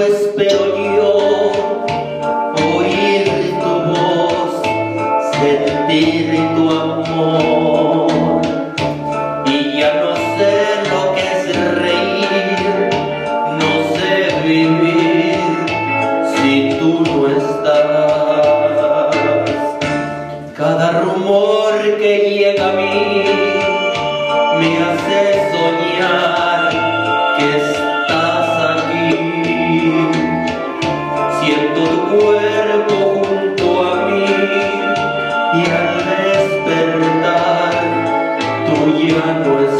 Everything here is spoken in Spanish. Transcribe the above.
espero yo oír tu voz, sentir tu amor y ya no sé lo que es reír, no sé vivir si tú no estás. Cada rumor que llega a mí me hace soñar. Y al despertar tú ya no estás.